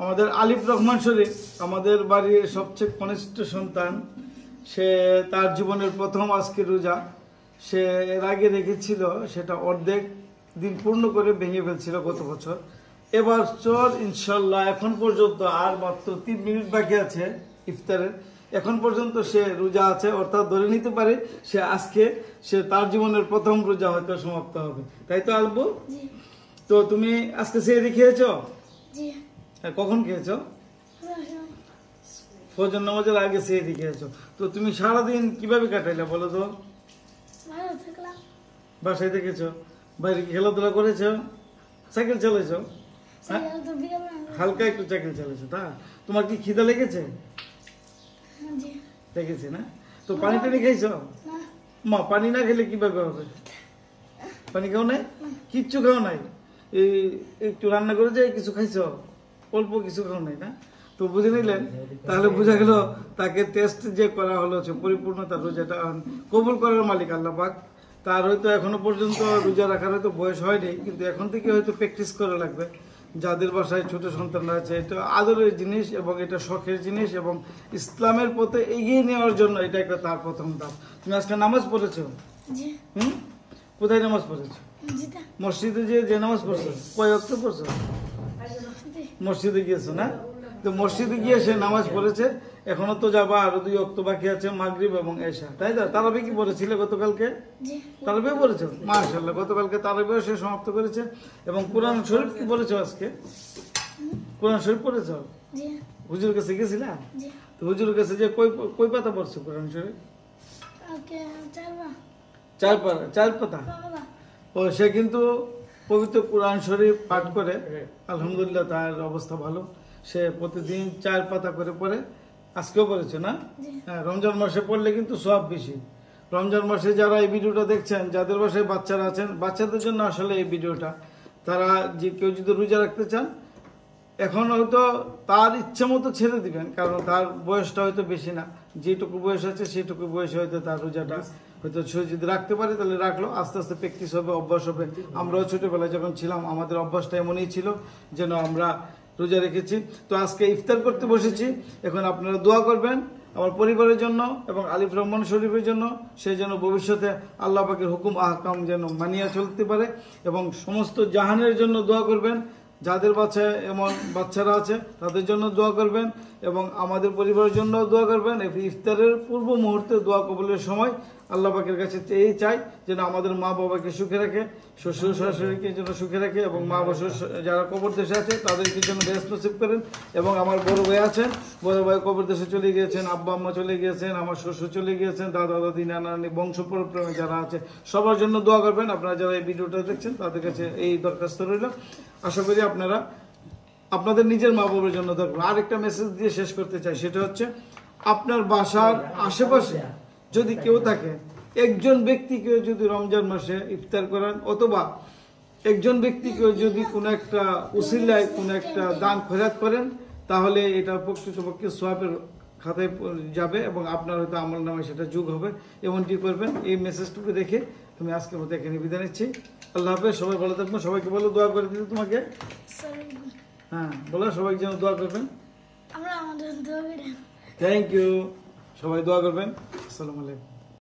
আমাদের আলিফ রহমান শরীফ আমাদের বাড়ির সবচেয়ে কনিষ্ঠ সন্তান সে তার জীবনের প্রথম আজকে রোজা। সে এর আগে রেখেছিল সেটা অর্ধেক দিন পূর্ণ করে ভেঙে ফেলছিল গত বছর। এবার চল ইনশাল্লাহ এখন পর্যন্ত আর মাত্র তিন মিনিট বাকি আছে ইফতারের। এখন পর্যন্ত সে রোজা আছে অর্থাৎ ধরে নিতে পারে সে আজকে সে তার জীবনের প্রথম রোজা হয়তো সমাপ্ত হবে। তাই তো আলবো? জি। তো তুমি আজকে সে খেয়েছো? জি। হ্যাঁ, কখন খেয়েছো? ফজর নামাজের আগে সেহরি খেয়েছো তো তুমি সারাদিন কীভাবে কাটাইলে বলো তো? বাসায় দেখেছ বাইরে খেলাধুলা করেছ? সাইকেল চালাইছো? হ্যাঁ? হালকা একটু সাইকেল চালাইছো তা? তোমার কি খিদা লেগেছে? লেগেছে না? তো পানি টানি খাইছো? মা পানি না খেলে কীভাবে হবে? পানি খাও নাই? কিচ্ছু খাও নাই? এই একটু রান্না করে যে কিছু খাইছো? অল্প কিছু নাই না তো বুঝে নিলেন? তাহলে বোঝা গেল তাকে টেস্ট যে করা হলো সে পরিপূর্ণ তার রোজাটা কবুল করার মালিক আল্লাহ পাক। তার হয়তো এখনও পর্যন্ত রোজা রাখার হয়তো বয়স হয়নি কিন্তু এখন থেকে হয়তো প্র্যাকটিস করা লাগবে। যাদের বাসায় ছোট সন্তানরা আছে এটা আদরের জিনিস এবং এটা শখের জিনিস এবং ইসলামের পথে এগিয়ে নেওয়ার জন্য এটা একটা তার প্রথম ধাপ। তুমি আজকে নামাজ পড়েছো? হুম? কোথায় নামাজ পড়েছো? মসজিদে যে যে নামাজ পড়ছো? কয় অক্ট পড়ছো? মসজিদে গিয়েছো না? তো মসজিদে গিয়ে সে নামাজ পড়েছে। এখনও তো যাবা আরও দুই অক্ট বাকি আছে মাগরিব এবং এশা। তাই তো? তারাবি কি পড়েছিলে গতকালকে? জি। তারাবিও পড়েছো? মাশাল্লাহ গতকালকে তারাবিও সে সমাপ্ত করেছে। এবং কোরআন শরীফ কি পড়েছো আজকে? কোরআন শরীফ পড়েছো? হুজুর কাছে গেছিলা? তো হুজুর কাছে যে কই কই পাতা পড়ছো কোরআন শরীফ? চার পাতা চার পাতা? ও সে কিন্তু পবিত্র কোরআন শরীফ পাঠ করে আলহামদুলিল্লাহ তার অবস্থা ভালো। সে প্রতিদিন চার পাতা করে পড়ে। আজকেও পড়েছে না? হ্যাঁ রমজান মাসে পড়লে কিন্তু সব বেশি। রমজান মাসে যারা এই ভিডিওটা দেখছেন যাদের বাসায় বাচ্চারা আছেন বাচ্চাদের জন্য আসলে এই ভিডিওটা। তারা যে কেউ যদি রোজা রাখতে চান এখন হয়তো তার ইচ্ছা মতো ছেড়ে দিবেন কারণ তার বয়সটা হয়তো বেশি না। যেটুকু বয়স আছে সেটুকু বয়সে হয়তো তার রোজাটা হয়তো সে যদি রাখতে পারে, তাহলে রাখল। আস্তে আস্তে প্র্যাকটিস হবে, অভ্যাস হবে। আমরাও ছোটোবেলায় যখন ছিলাম, আমাদের অভ্যাসটা এমনই ছিল যেন আমরা রোজা রেখেছি। তো আজকে ইফতার করতে বসেছি। এখন আপনারা দোয়া করবেন আমার পরিবারের জন্য এবং আলিফ রহমান শরীফের জন্য। সে যেন ভবিষ্যতে আল্লাহ পাকের হুকুম, আহকাম যেন মানিয়ে চলতে পারে এবং সমস্ত জাহানের জন্য দোয়া করবেন। যাদের বাচ্চায় এমন বাচ্চারা আছে, তাদের জন্য দোয়া করবেন এবং আমাদের পরিবারের জন্য দোয়া করবেন। ইফতারের পূর্ব মুহূর্তে দোয়া কবলের সময় আল্লাহ পাকের কাছে এই চাই যেন আমাদের মা বাবাকে সুখে রাখে, শ্বশুর শাশুড়িকে যেন সুখে রাখে এবং মা বাবা যারা কবর দেশে আছে তাদেরকে যেন রেস্ট নসিব করেন এবং আমার বড় ভাই আছেন, বড় ভাই কবর দেশে চলে গিয়েছেন, আব্বা আম্মা চলে গিয়েছেন, আমার শ্বশুর চলে গিয়েছেন, দাদা দাদি, নানা নানি, বংশ পরম্পরা যারা আছে সবার জন্য দোয়া করবেন। আপনারা যারা এই ভিডিওটা দেখছেন তাদের কাছে এই দরখাস্ত রইল। আশা করি আপনারা, আপনাদের নিজের মা বাবার জন্য দেখবেন আরেকটা মেসেজ দিয়ে শেষ করতে চাই, সেটা হচ্ছে আপনার বাসার আশেপাশে যদি কেউ থাকে একজন ব্যক্তিকে যদি রমজান মাসে ইফতার করান অথবা একজন ব্যক্তিকে যদি কোনো একটা উসিলায় কোনো একটা দান খয়াত করেন তাহলে এটা প্রকৃতপক্ষে সোয়াবের খাতায় যাবে এবং আপনার হয়তো আমল নামে সেটা যোগ হবে। এমনটি করবেন। এই মেসেজটুকু দেখে তুমি আজকের মতো এখানে বিদায় নিচ্ছি। আল্লাহ হাফেজ সবাই ভালো থাকবেন। সবাইকে বলো দোয়া করে দিতে তোমাকে। হ্যাঁ বলো সবাই যেন দোয়া করবেন। থ্যাংক ইউ সবাই দোয়া করবেন। আসসালামু আলাইকুম